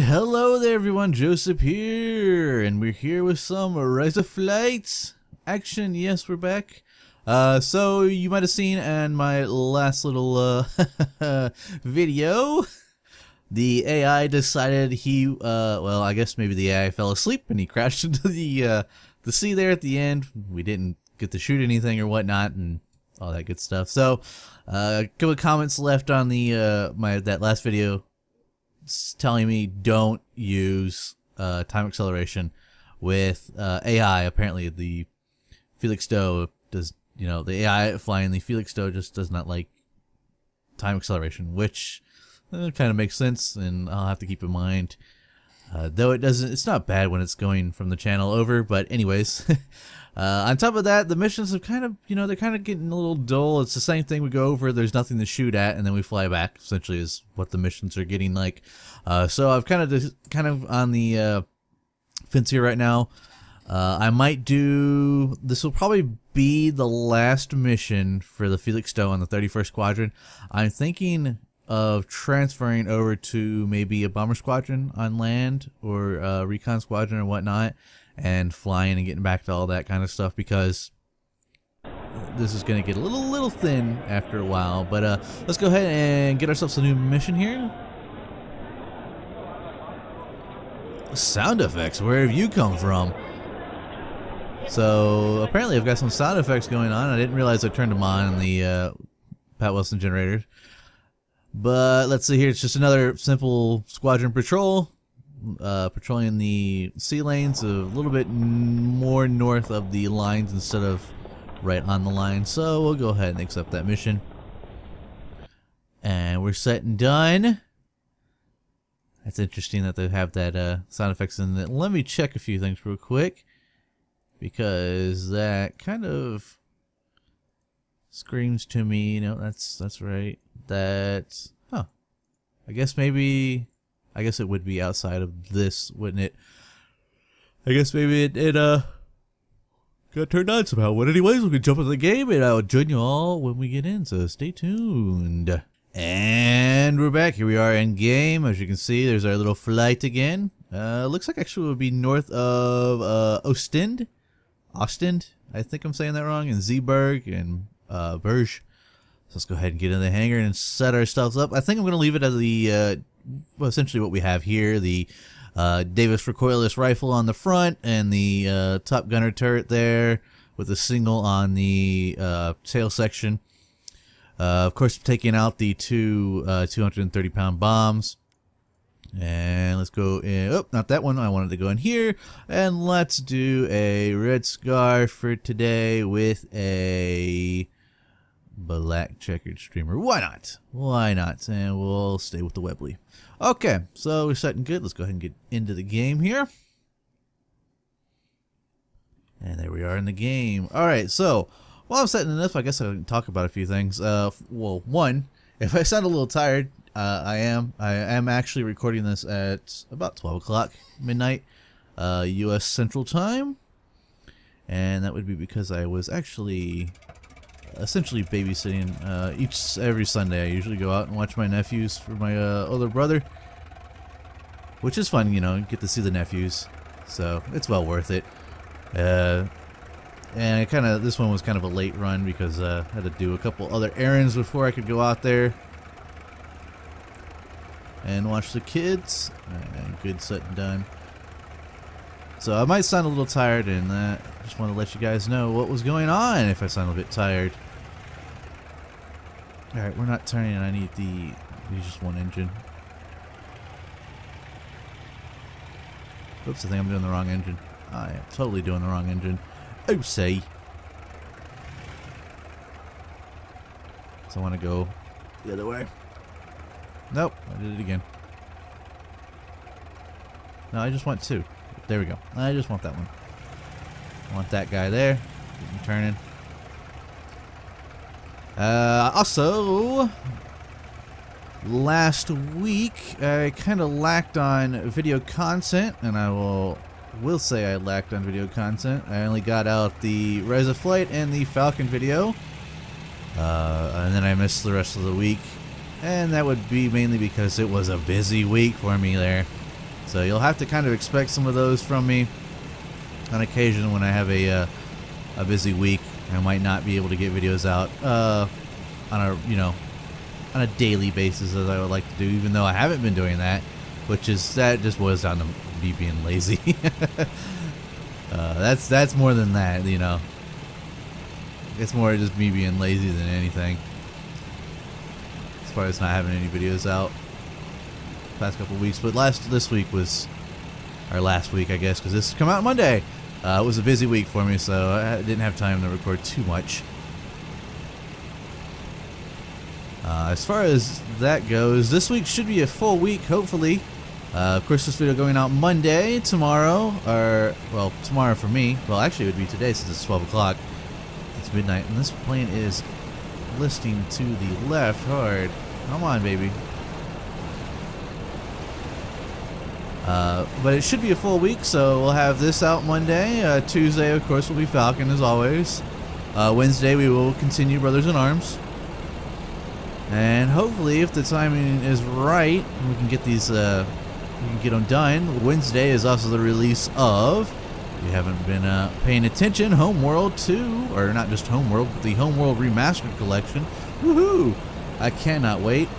hello there everyone, Joseph here, and we're here with some Rise of Flight action. Yes, we're back. Uh, so you might have seen in my last little uh, video, the AI decided he, uh, well, I guess maybe the AI fell asleep and he crashed into the uh, the sea there at the end. We didn't get to shoot anything or whatnot, and all that good stuff. So, uh, a couple of comments left on the uh, my that last video telling me don't use uh, time acceleration with uh, AI. Apparently, the Felixstowe does, you know, the AI flying the Felixstowe just does not like time acceleration, which uh, kind of makes sense, and I'll have to keep in mind. Uh, though it doesn't, it's not bad when it's going from the channel over, but anyways. Uh, on top of that, the missions have kind of, you know, they're kind of getting a little dull. It's the same thing we go over. There's nothing to shoot at, and then we fly back. Essentially, is what the missions are getting like. Uh, so I've kind of kind of on the uh, fence here right now. Uh, I might do. This will probably be the last mission for the Felixstowe on the 31st Squadron. I'm thinking of transferring over to maybe a bomber squadron on land or a recon squadron or whatnot and flying and getting back to all that kind of stuff because this is going to get a little little thin after a while. But uh, let's go ahead and get ourselves a new mission here. Sound effects, where have you come from? So apparently I've got some sound effects going on. I didn't realize I turned them on in the uh, Pat Wilson generator. But let's see here. It's just another simple squadron patrol uh, patrolling the sea lanes a little bit more north of the lines instead of right on the line. So we'll go ahead and accept that mission. And we're set and done. That's interesting that they have that uh, sound effects in it. Let me check a few things real quick. Because that kind of screams to me, no, that's that's right. That, huh. I guess maybe I guess it would be outside of this, wouldn't it? I guess maybe it, it uh got turned on somehow. But anyways, we can jump into the game and I'll join you all when we get in, so stay tuned. And we're back. Here we are in game. As you can see, there's our little flight again. Uh, looks like actually would be north of uh, Ostend. Ostend, I think I'm saying that wrong, and Zeeburg and uh, Berge. So let's go ahead and get in the hangar and set ourselves up. I think I'm going to leave it as the uh, well, essentially what we have here the uh, Davis recoilless rifle on the front and the uh, top gunner turret there with a single on the uh, tail section. Uh, of course, taking out the two uh, 230 pound bombs. And let's go in. Oh, not that one. I wanted to go in here. And let's do a red scar for today with a black checkered streamer. Why not? Why not? And we'll stay with the Webley. Okay, so we're setting good. Let's go ahead and get into the game here. And there we are in the game. Alright, so while I'm setting this, I guess I can talk about a few things. Uh, well, one, if I sound a little tired, uh, I am. I am actually recording this at about 12 o'clock midnight, uh, U.S. Central Time. And that would be because I was actually essentially babysitting uh, each every Sunday. I usually go out and watch my nephews for my uh, older brother, which is fun, you know, get to see the nephews. So it's well worth it. Uh, and I kind of this one was kind of a late run because uh, I had to do a couple other errands before I could go out there and watch the kids. Good set and done. So I might sound a little tired, and uh, just want to let you guys know what was going on if I sound a bit tired. Alright, we're not turning. I need the... Need just one engine. Oops, I think I'm doing the wrong engine. I am totally doing the wrong engine. Oh, say. So I want to go the other way. Nope, I did it again. No, I just want two. There we go. I just want that one. Want that guy there. turning. Uh, also, last week I kind of lacked on video content, and I will will say I lacked on video content. I only got out the Rise of Flight and the Falcon video, uh, and then I missed the rest of the week, and that would be mainly because it was a busy week for me there. So you'll have to kind of expect some of those from me on occasion when I have a uh, a busy week. I might not be able to get videos out uh, on a you know on a daily basis as I would like to do, even though I haven't been doing that, which is that just boils down to me being lazy. uh, that's that's more than that, you know. It's more just me being lazy than anything. As far as not having any videos out past couple weeks, but last this week was our last week, I guess, because this come out Monday. Uh, it was a busy week for me, so I didn't have time to record too much. Uh, as far as that goes, this week should be a full week, hopefully. Uh, video going out Monday, tomorrow, or, well, tomorrow for me. Well, actually, it would be today since it's 12 o'clock. It's midnight, and this plane is listing to the left hard. Come on, baby. Uh, but it should be a full week, so we'll have this out Monday. Uh, Tuesday, of course, will be Falcon as always. Uh, Wednesday, we will continue Brothers in Arms. And hopefully, if the timing is right, we can get these, uh, we can get them done. Wednesday is also the release of, if you haven't been uh, paying attention, Homeworld 2, or not just Homeworld, but the Homeworld Remastered Collection. Woohoo! I cannot wait.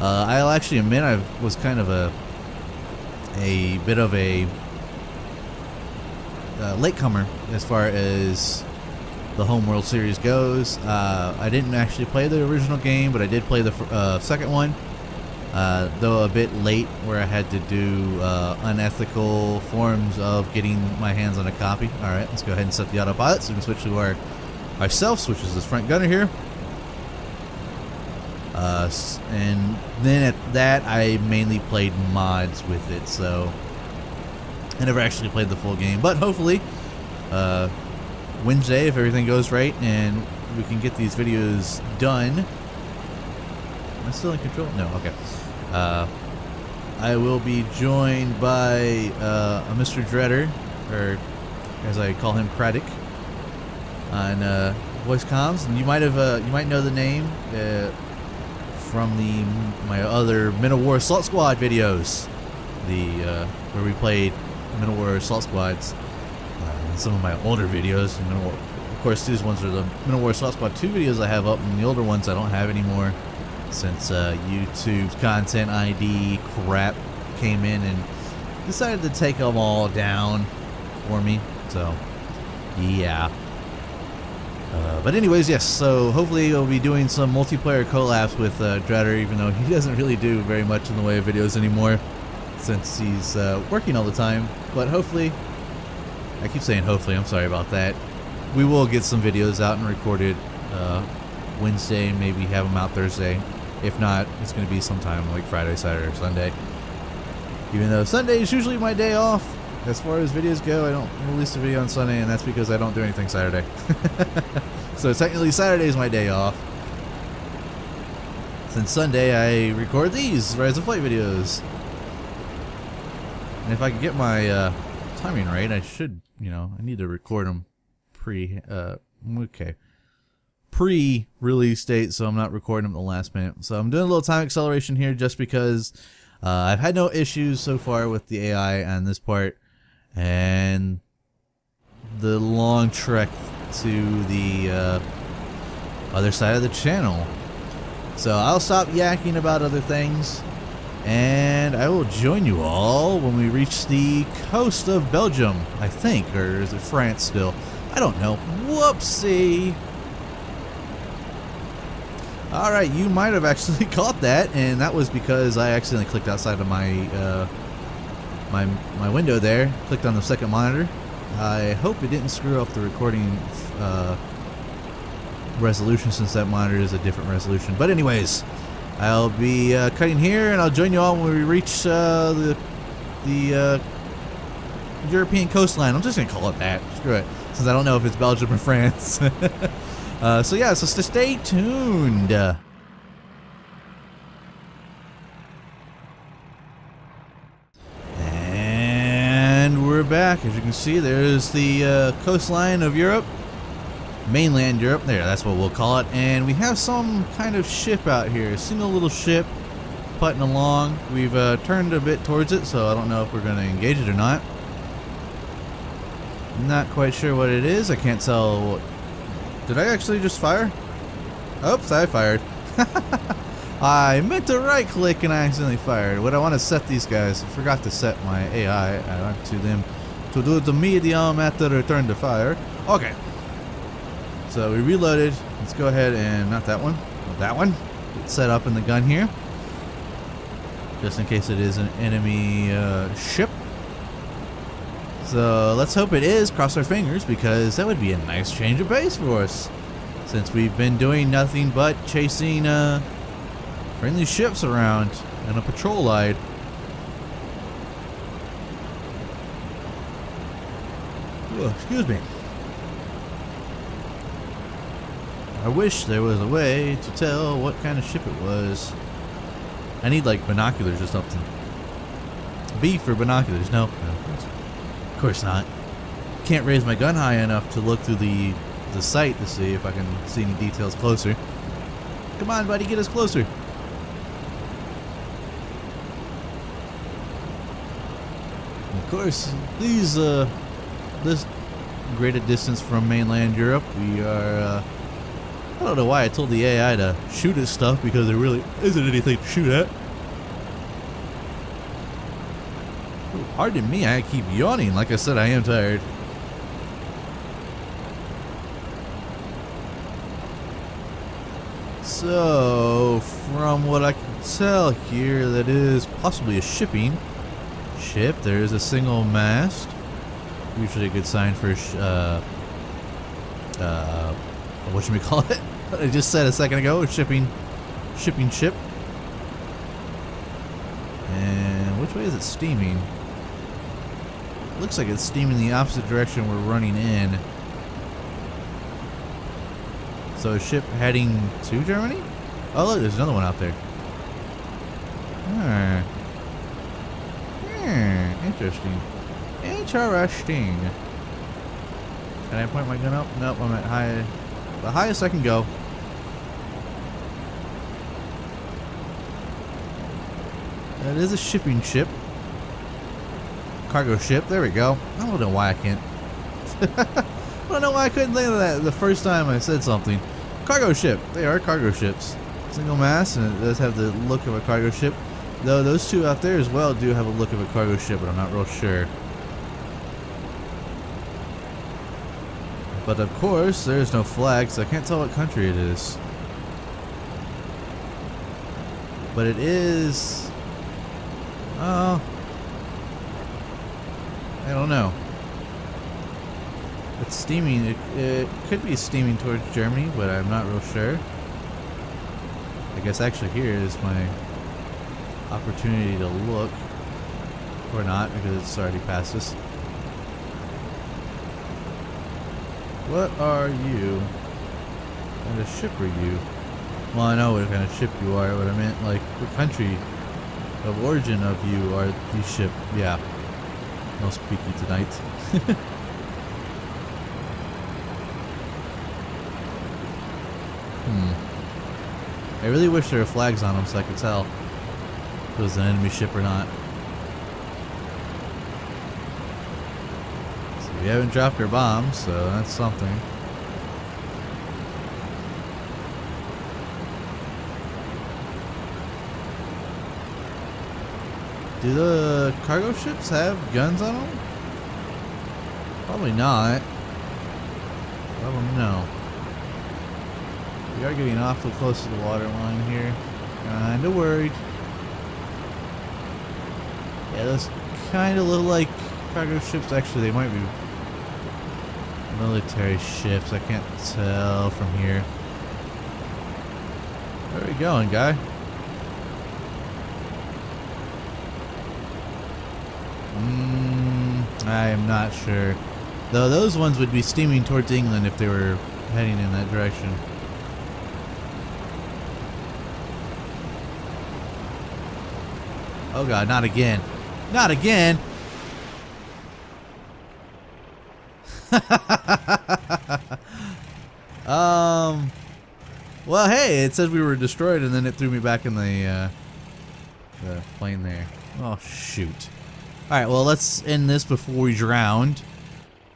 I'll actually admit I was kind of a a bit of a uh, latecomer as far as the Homeworld series goes. Uh, I didn't actually play the original game, but I did play the uh, second one. Uh, though a bit late, where I had to do uh, unethical forms of getting my hands on a copy. All right, let's go ahead and set the autopilot so we can switch to our our self, which is this front gunner here. Uh, and then at that, I mainly played mods with it, so I never actually played the full game. But hopefully, uh, Wednesday, if everything goes right, and we can get these videos done. Am I still in control? No, okay. Uh, I will be joined by uh, a Mr. Dreader, or as I call him, Craddock, on uh, voice comms, and you might have uh, you might know the name uh, from the my other War Assault Squad videos, the uh, where we played War Assault Squads. Uh, some of my older videos, War, of course, these ones are the War Assault Squad 2 videos I have up, and the older ones I don't have anymore since uh, YouTube's content ID crap came in and decided to take them all down for me. So, yeah. Uh, but anyways, yes, so hopefully we'll be doing some multiplayer collabs with uh, even though he doesn't really do very much in the way of videos anymore, since he's uh, working all the time. But hopefully, I keep saying hopefully, I'm sorry about that. We will get some videos out and recorded uh, Wednesday, maybe have them out Thursday. If not, it's going to be sometime like Friday, Saturday, or Sunday. Even though Sunday is usually my day off, as far as videos go, I don't release a video on Sunday, and that's because I don't do anything Saturday. so technically, Saturday is my day off. Since Sunday, I record these Rise of Flight videos. And if I can get my uh, timing right, I should, you know, I need to record them pre, uh, okay, pre-release date, so I'm not recording them at the last minute. So I'm doing a little time acceleration here just because uh, I've had no issues so far with the AI on this part and the long trek to the uh, other side of the channel. So I'll stop yakking about other things and I will join you all when we reach the coast of Belgium, I think, or is it France still? I don't know. Whoopsie! Alright, you might have actually caught that, and that was because I accidentally clicked outside of my uh, my, my window there, clicked on the second monitor. I hope it didn't screw up the recording uh, resolution since that monitor is a different resolution. But anyways, I'll be uh, cutting here and I'll join you all when we reach uh, the, the uh, European coastline. I'm just going to call it that. Screw it. Since I don't know if it's Belgium or France. Uh, so yeah, so stay tuned. Back. As you can see, there's the uh, coastline of Europe. Mainland Europe. There, that's what we'll call it. And we have some kind of ship out here. A single little ship. putting along. We've uh, turned a bit towards it, so I don't know if we're going to engage it or not. Not quite sure what it is. I can't tell. Did I actually just fire? Oops, I fired. I meant to right click and I accidentally fired. What I want to set these guys, I forgot to set my AI uh, to them to do the medium after return to fire. Okay. So we reloaded. Let's go ahead and, not that one, that one. Get set up in the gun here. Just in case it is an enemy uh, ship. So let's hope it is, cross our fingers, because that would be a nice change of pace for us. Since we've been doing nothing but chasing uh, friendly ships around and a patrol light. Oh, excuse me. I wish there was a way to tell what kind of ship it was. I need like binoculars or something. B for binoculars. No, no of course not. Can't raise my gun high enough to look through the the sight to see if I can see any details closer. Come on, buddy, get us closer. Of course, these uh, this greater distance from mainland Europe, we are. Uh, I don't know why I told the AI to shoot at stuff because there really isn't anything to shoot at. Pardon me, I keep yawning. Like I said, I am tired. So, from what I can tell here, that is possibly a shipping ship. There is a single mast. Usually a good sign for, uh, uh, what should we call it? I just said a second ago, shipping, shipping ship. And which way is it steaming? Looks like it's steaming the opposite direction we're running in. So a ship heading to Germany? Oh look, there's another one out there. Hmm. Interesting. Interesting. Can I point my gun up? Nope, I'm at high the highest I can go. That is a shipping ship. Cargo ship, there we go. I don't know why I can't I don't know why I couldn't think of that the first time I said something. Cargo ship. They are cargo ships. Single mast, and it does have the look of a cargo ship. Though those two out there as well do have a look of a cargo ship, but I'm not real sure. But of course, there's no flag, so I can't tell what country it is. But it is... Oh... I don't know. It's steaming. It, it could be steaming towards Germany, but I'm not real sure. I guess actually here is my opportunity to look. Or not, because it's already past us. What are you? What kind of ship are you? Well, I know what kind of ship you are, but I meant, like, what country of origin of you are the ship? Yeah. No speaking tonight. Hmm. I really wish there were flags on them so I could tell if it was an enemy ship or not. So we haven't dropped our bombs, so that's something. Do the cargo ships have guns on them? Probably not. I don't know. We are getting awfully close to the water line here. Kinda worried. Yeah, those kinda look like cargo ships. Actually, they might be military ships. I can't tell from here. Where are we going, guy? Mm, I am not sure. Though those ones would be steaming towards England if they were heading in that direction. Oh god, not again. Not again! um... Well, hey, it says we were destroyed and then it threw me back in the, uh, the plane there. Oh, shoot. Alright, well, let's end this before we drowned.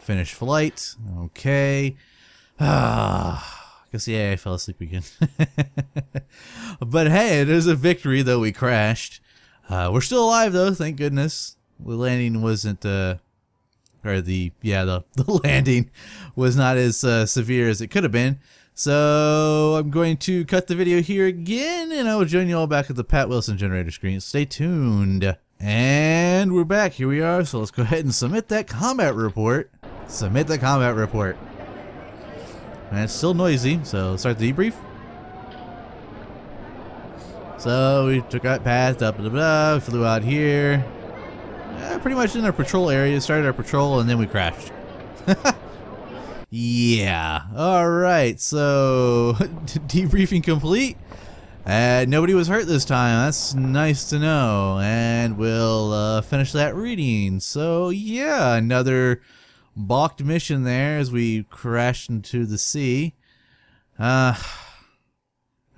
Finish flight. Okay. Ah, I guess, yeah, I fell asleep again. but hey, it is a victory, though we crashed. Uh, we're still alive, though, thank goodness. The landing wasn't, uh, or the, yeah, the, the landing was not as uh, severe as it could have been. So I'm going to cut the video here again, and I will join you all back at the Pat Wilson generator screen. Stay tuned. And we're back. Here we are. So let's go ahead and submit that combat report. Submit the combat report. And it's still noisy, so start the debrief. So we took out path, blah, blah, blah, flew out here. Uh, pretty much in our patrol area, started our patrol, and then we crashed. yeah. Alright, so debriefing complete. Uh, nobody was hurt this time. That's nice to know. And we'll uh, finish that reading. So, yeah, another balked mission there as we crashed into the sea. Uh,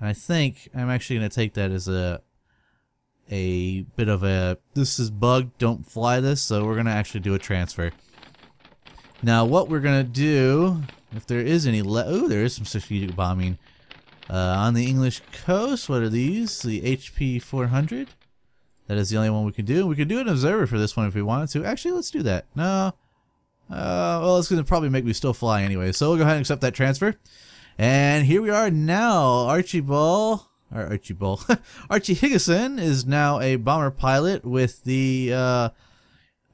I think I'm actually going to take that as a a bit of a this is bugged, don't fly this, so we're going to actually do a transfer. Now, what we're going to do, if there is any, oh, there is some strategic bombing. Uh, on the English coast, what are these? The HP 400? That is the only one we can do. We could do an observer for this one if we wanted to. Actually, let's do that. No. Uh, well, it's going to probably make me still fly anyway. So we'll go ahead and accept that transfer. And here we are now. Archie Ball, or Archie Ball, Archie Higganson is now a bomber pilot with the, uh,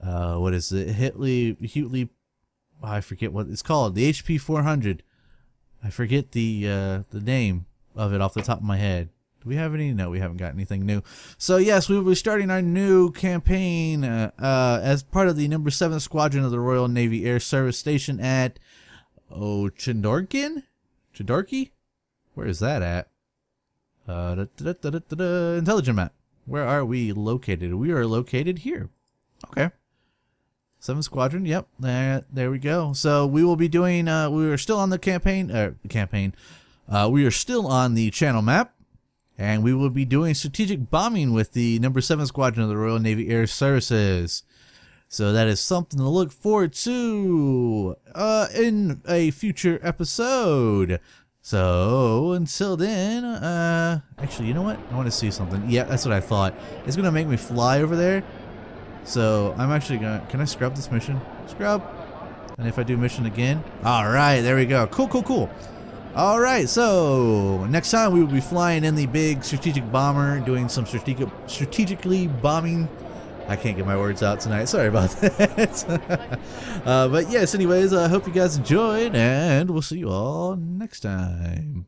uh, what is it? Hitley, Hutley, I forget what it's called. The HP 400. I forget the, uh, the name of it off the top of my head. Do we have any? No, we haven't got anything new. So yes, we will be starting our new campaign uh, uh, as part of the number seven squadron of the Royal Navy Air Service Station at oh Chindorki. Where is that at? Uh, da, da, da, da, da, da, intelligent map. Where are we located? We are located here. Okay. Seven Squadron. Yep. There, there we go. So we will be doing. Uh, we are still on the campaign. Uh, campaign. Uh, we are still on the channel map and we will be doing strategic bombing with the number 7 squadron of the Royal Navy Air Services. So that is something to look forward to in a future episode. So until then, uh, actually, you know what? I want to see something. Yeah, that's what I thought. It's gonna make me fly over there. So I'm actually gonna. Can I scrub this mission? Scrub. And if I do mission again, all right, there we go. Cool, cool, cool. All right, so next time we will be flying in the big strategic bomber, doing some strategic, strategically bombing. I can't get my words out tonight. Sorry about that. uh, but yes, anyways, I hope you guys enjoyed, and we'll see you all next time.